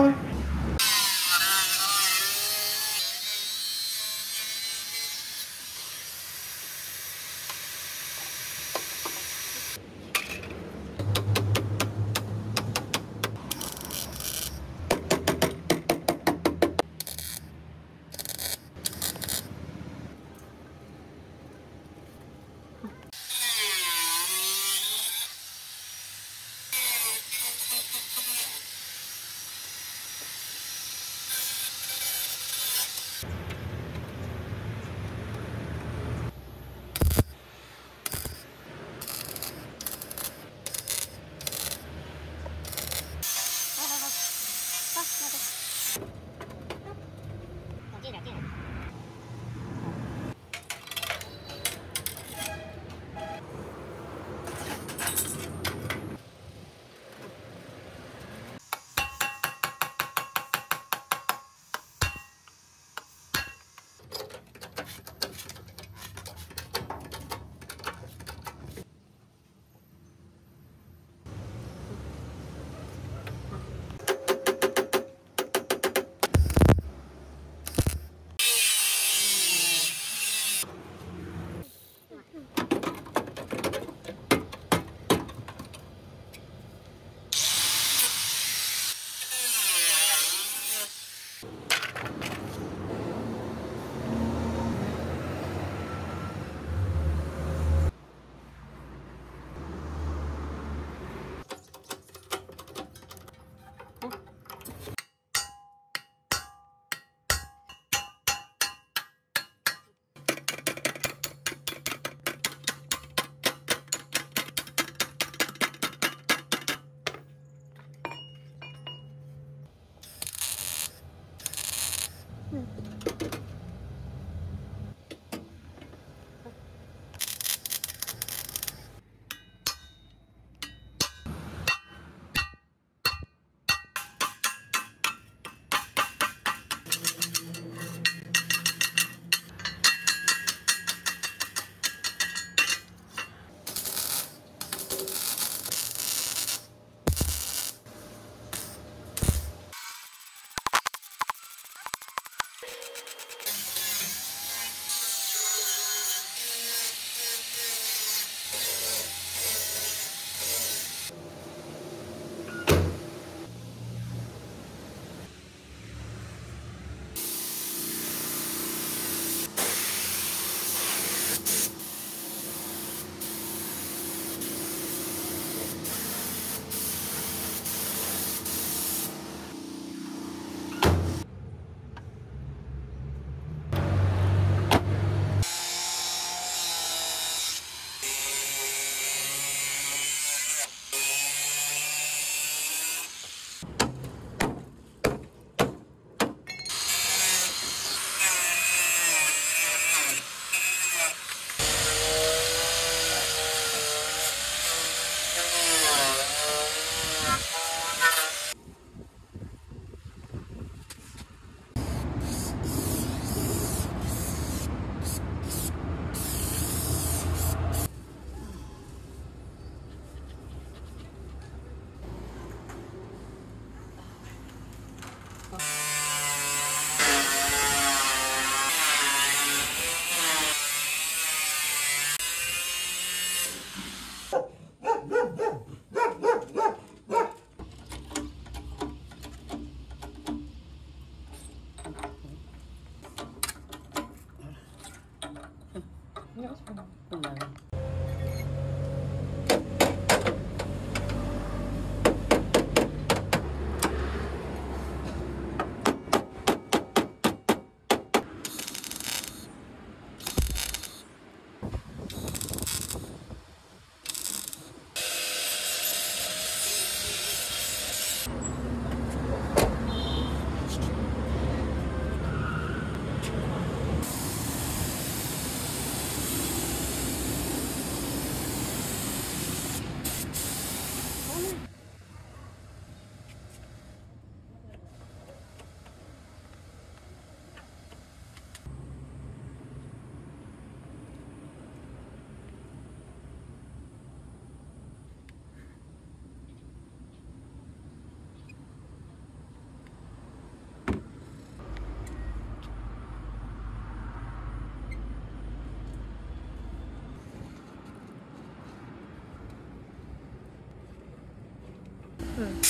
Bye. 응.